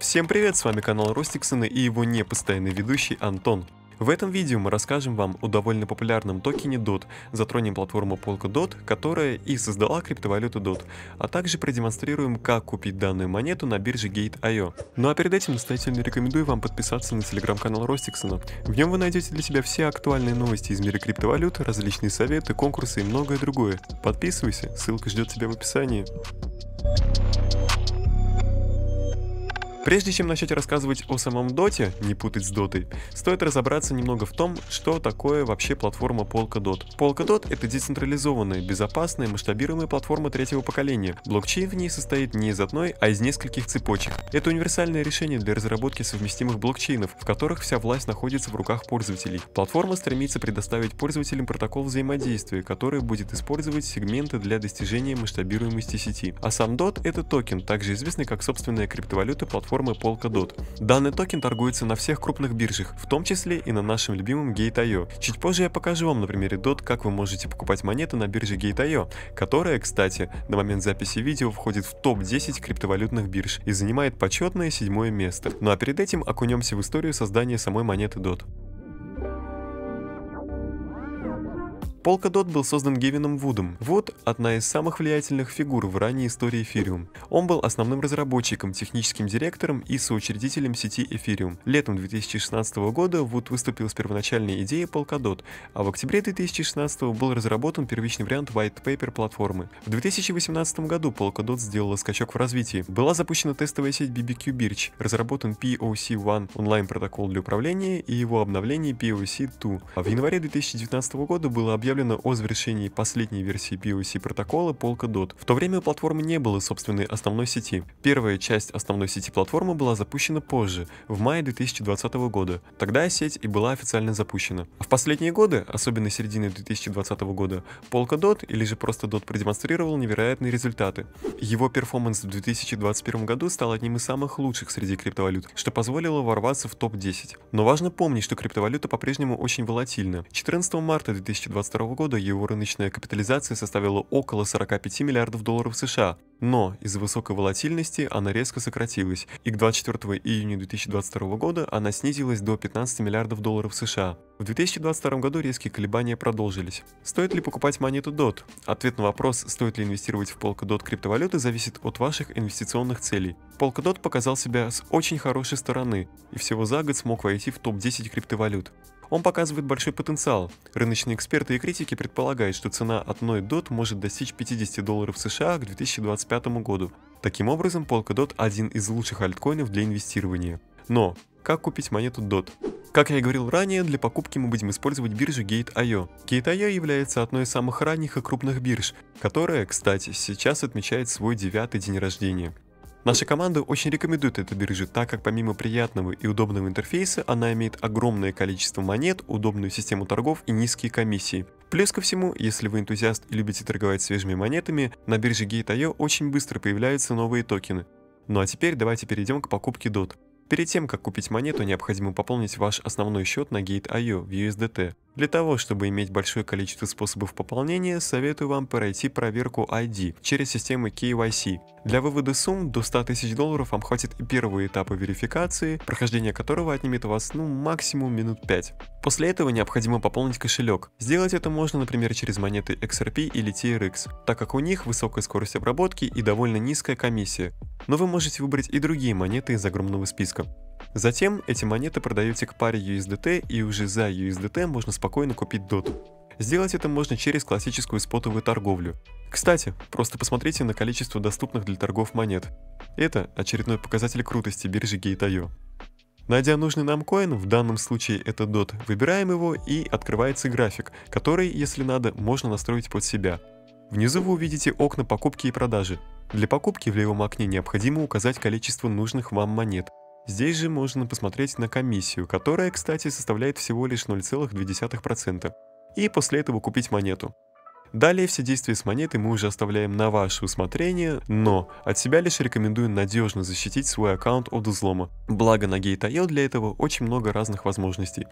Всем привет, с вами канал Ростиксона и его непостоянный ведущий Антон. В этом видео мы расскажем вам о довольно популярном токене DOT, затронем платформу Polkadot, которая и создала криптовалюту DOT, а также продемонстрируем, как купить данную монету на бирже Gate.io. Ну а перед этим настоятельно рекомендую вам подписаться на телеграм-канал Ростиксона. В нем вы найдете для себя все актуальные новости из мира криптовалют, различные советы, конкурсы и многое другое. Подписывайся, ссылка ждет тебя в описании. Прежде чем начать рассказывать о самом доте, не путать с дотой, стоит разобраться немного в том, что такое вообще платформа Polkadot. Polkadot — это децентрализованная, безопасная, масштабируемая платформа третьего поколения. Блокчейн в ней состоит не из одной, а из нескольких цепочек. Это универсальное решение для разработки совместимых блокчейнов, в которых вся власть находится в руках пользователей. Платформа стремится предоставить пользователям протокол взаимодействия, который будет использовать сегменты для достижения масштабируемости сети. А сам DOT — это токен, также известный как собственная криптовалюта платформы платформы Polkadot. Данный токен торгуется на всех крупных биржах, в том числе и на нашем любимом Gate.io. Чуть позже я покажу вам на примере DOT, как вы можете покупать монеты на бирже Gate.io, которая, кстати, на момент записи видео входит в топ-10 криптовалютных бирж и занимает почетное седьмое место. Ну а перед этим окунемся в историю создания самой монеты DOT. Polkadot был создан Гевином Вудом. Вуд – одна из самых влиятельных фигур в ранней истории Ethereum. Он был основным разработчиком, техническим директором и соучредителем сети Ethereum. Летом 2016 года Вуд выступил с первоначальной идеей Polkadot, а в октябре 2016 был разработан первичный вариант White Paper платформы. В 2018 году Polkadot сделала скачок в развитии. Была запущена тестовая сеть BBQ Birch, разработан POC-1 онлайн-протокол для управления и его обновление POC-2. А в январе 2019 года было объявлено объявлено о завершении последней версии POC протокола Polkadot. В то время у платформы не было собственной основной сети. Первая часть основной сети платформы была запущена позже, в мае 2020 года. Тогда сеть и была официально запущена. А в последние годы, особенно середины 2020 года, Polkadot или же просто DOT продемонстрировал невероятные результаты. Его перформанс в 2021 году стал одним из самых лучших среди криптовалют, что позволило ворваться в топ-10. Но важно помнить, что криптовалюта по-прежнему очень волатильна. 14 марта 2022 2022 года его рыночная капитализация составила около 45 миллиардов долларов США, но из-за высокой волатильности она резко сократилась, и к 24 июня 2022 года она снизилась до 15 миллиардов долларов США. В 2022 году резкие колебания продолжились. Стоит ли покупать монету DOT? Ответ на вопрос, стоит ли инвестировать в Polkadot криптовалюты, зависит от ваших инвестиционных целей. Polkadot показал себя с очень хорошей стороны и всего за год смог войти в топ-10 криптовалют. Он показывает большой потенциал. Рыночные эксперты и критики предполагают, что цена одной DOT может достичь 50 долларов США к 2025 году. Таким образом, Polkadot один из лучших альткоинов для инвестирования. Но, как купить монету DOT? Как я и говорил ранее, для покупки мы будем использовать биржу Gate.io. Gate.io является одной из самых ранних и крупных бирж, которая, кстати, сейчас отмечает свой девятый день рождения. Наша команда очень рекомендует эту биржу, так как помимо приятного и удобного интерфейса, она имеет огромное количество монет, удобную систему торгов и низкие комиссии. Плюс ко всему, если вы энтузиаст и любите торговать свежими монетами, на бирже Gate.io очень быстро появляются новые токены. Ну а теперь давайте перейдем к покупке DOT. Перед тем, как купить монету, необходимо пополнить ваш основной счет на Gate.io в USDT. Для того, чтобы иметь большое количество способов пополнения, советую вам пройти проверку ID через систему KYC. Для вывода сумм до 100 тысяч долларов вам хватит и первого этапа верификации, прохождение которого отнимет у вас ну максимум минут 5. После этого необходимо пополнить кошелек. Сделать это можно, например, через монеты XRP или TRX, так как у них высокая скорость обработки и довольно низкая комиссия но вы можете выбрать и другие монеты из огромного списка. Затем эти монеты продаете к паре USDT и уже за USDT можно спокойно купить DOT. Сделать это можно через классическую спотовую торговлю. Кстати, просто посмотрите на количество доступных для торгов монет. Это очередной показатель крутости биржи Gate.io. Найдя нужный нам коин, в данном случае это DOT, выбираем его и открывается график, который, если надо, можно настроить под себя. Внизу вы увидите окна покупки и продажи. Для покупки в левом окне необходимо указать количество нужных вам монет. Здесь же можно посмотреть на комиссию, которая, кстати, составляет всего лишь 0,2%. И после этого купить монету. Далее все действия с монетой мы уже оставляем на ваше усмотрение, но от себя лишь рекомендую надежно защитить свой аккаунт от взлома. Благо на Gate.io для этого очень много разных возможностей.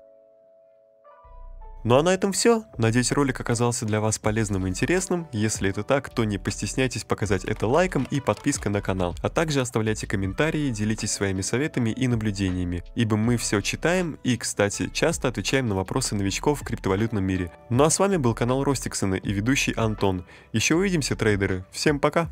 Ну а на этом все. Надеюсь, ролик оказался для вас полезным и интересным. Если это так, то не постесняйтесь показать это лайком и подпиской на канал. А также оставляйте комментарии, делитесь своими советами и наблюдениями, ибо мы все читаем и, кстати, часто отвечаем на вопросы новичков в криптовалютном мире. Ну а с вами был канал Ростиксона и ведущий Антон. Еще увидимся, трейдеры. Всем пока!